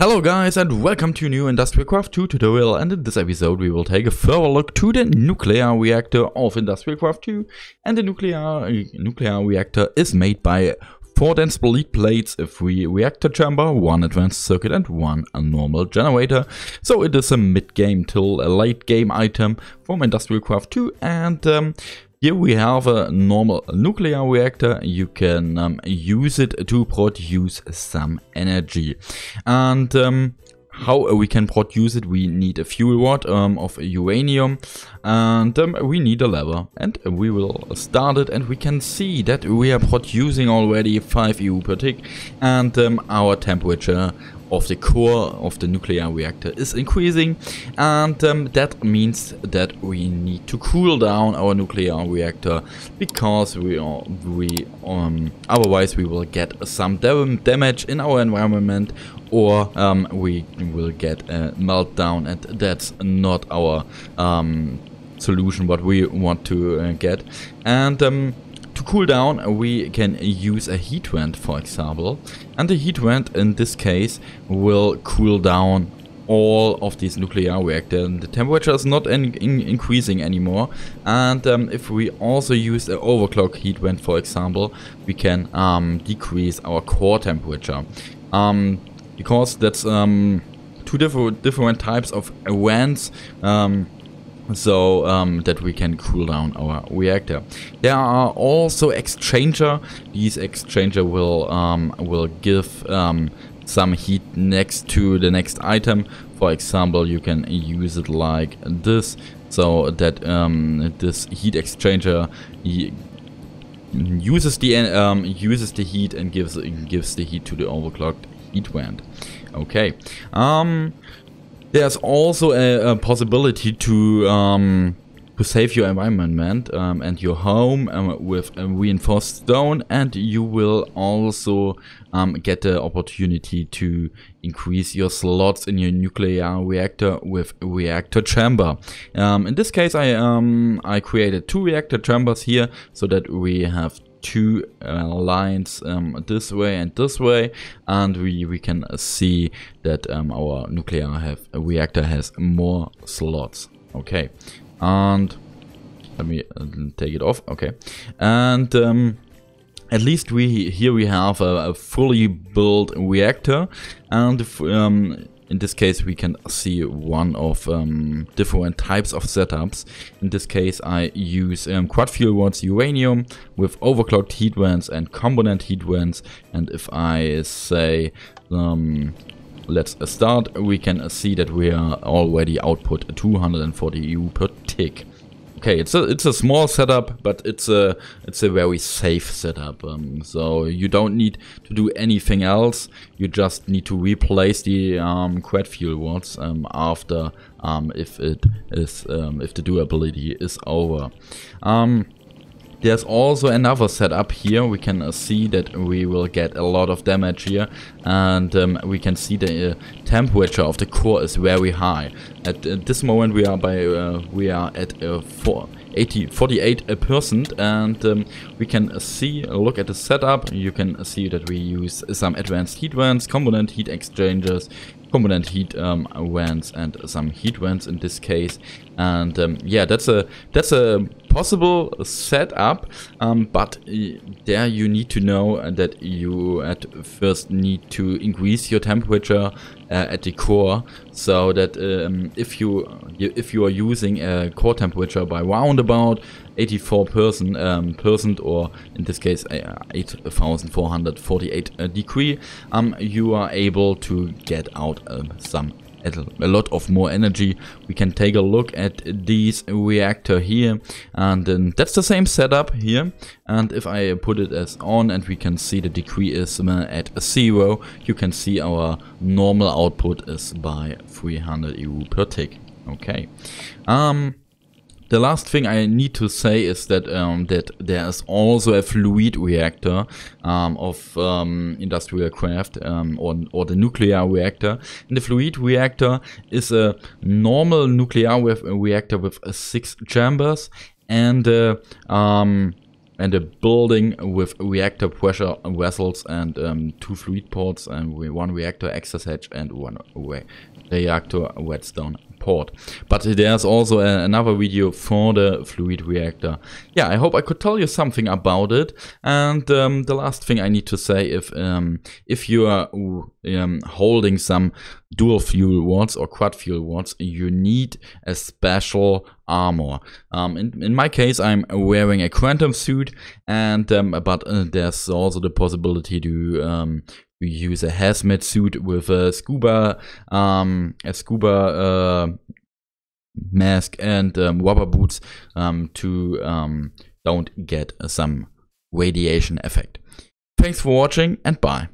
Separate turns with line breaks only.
Hello guys and welcome to a new Industrial Craft 2 tutorial. And in this episode we will take a further look to the nuclear reactor of Industrial Craft 2 and the nuclear nuclear reactor is made by 4 dense lead plates, a free reactor chamber, 1 advanced circuit and 1 a normal generator. So it is a mid-game till a late game item from Industrial Craft 2 and um, here we have a normal nuclear reactor. You can um, use it to produce some energy. And um, how we can produce it, we need a fuel rod um, of uranium and um, we need a lever. And we will start it and we can see that we are producing already 5 EU per tick and um, our temperature of the core of the nuclear reactor is increasing and um, that means that we need to cool down our nuclear reactor because we are we um otherwise we will get some damage in our environment or um, we will get a meltdown and that's not our um, solution what we want to uh, get. And um, to cool down, we can use a heat vent, for example. And the heat vent, in this case, will cool down all of these nuclear reactors. The temperature is not in in increasing anymore. And um, if we also use the overclock heat vent, for example, we can um, decrease our core temperature. Um, because that's um, two different different types of vents. So um, that we can cool down our reactor. There are also exchanger. These exchanger will um, will give um, some heat next to the next item. For example, you can use it like this, so that um, this heat exchanger uses the um, uses the heat and gives gives the heat to the overclocked heat vent. Okay. Um, there's also a, a possibility to um, to save your environment um, and your home um, with reinforced stone and you will also um, get the opportunity to increase your slots in your nuclear reactor with reactor chamber. Um, in this case I, um, I created two reactor chambers here so that we have two uh, lines um, this way and this way and we, we can see that um, our nuclear have, reactor has more slots. Okay. And let me uh, take it off. Okay. And um, at least we here we have a, a fully built reactor. And um, in this case, we can see one of um, different types of setups. In this case, I use um, quad fuel rods uranium with overclocked heat vents and component heat vents. And if I say, um, let's start, we can see that we are already output 240 EU per tick. Okay, it's a it's a small setup, but it's a it's a very safe setup. Um, so you don't need to do anything else. You just need to replace the um, quad fuel rods um, after um, if it is um, if the durability is over. There's also another setup here. We can uh, see that we will get a lot of damage here. And um, we can see the uh, temperature of the core is very high. At uh, this moment we are by uh, we are at uh, 4, 80, 48 percent and um, we can see look at the setup you can see that we use some advanced heat vents component heat exchangers component heat um, vents and some heat vents in this case and um, yeah that's a that's a possible setup um, but there you need to know that you at first need to increase your temperature uh, at the core so that um, if you if you are using a core temperature by round about 84 percent um, percent or in this case uh, 8448 uh, degree um, you are able to get out uh, some a lot of more energy. We can take a look at this reactor here and um, that's the same setup here and if I put it as on and we can see the degree is uh, at zero you can see our normal output is by 300 EU per tick. Okay. Um, the last thing I need to say is that um, that there is also a fluid reactor um, of um, industrial craft um, or, or the nuclear reactor. And the fluid reactor is a normal nuclear reactor with uh, six chambers and uh, um, and a building with reactor pressure vessels and um, two fluid ports and one reactor access hatch and one reactor redstone port. But there's also a, another video for the fluid reactor. Yeah, I hope I could tell you something about it. And um, the last thing I need to say, if um, if you are um, holding some dual fuel rods or quad fuel rods, you need a special armor. Um, in, in my case, I'm wearing a quantum suit, and um, but uh, there's also the possibility to um, we use a hazmat suit with a scuba um, a scuba uh, mask and um, rubber boots um, to um, don't get some radiation effect. Thanks for watching and bye.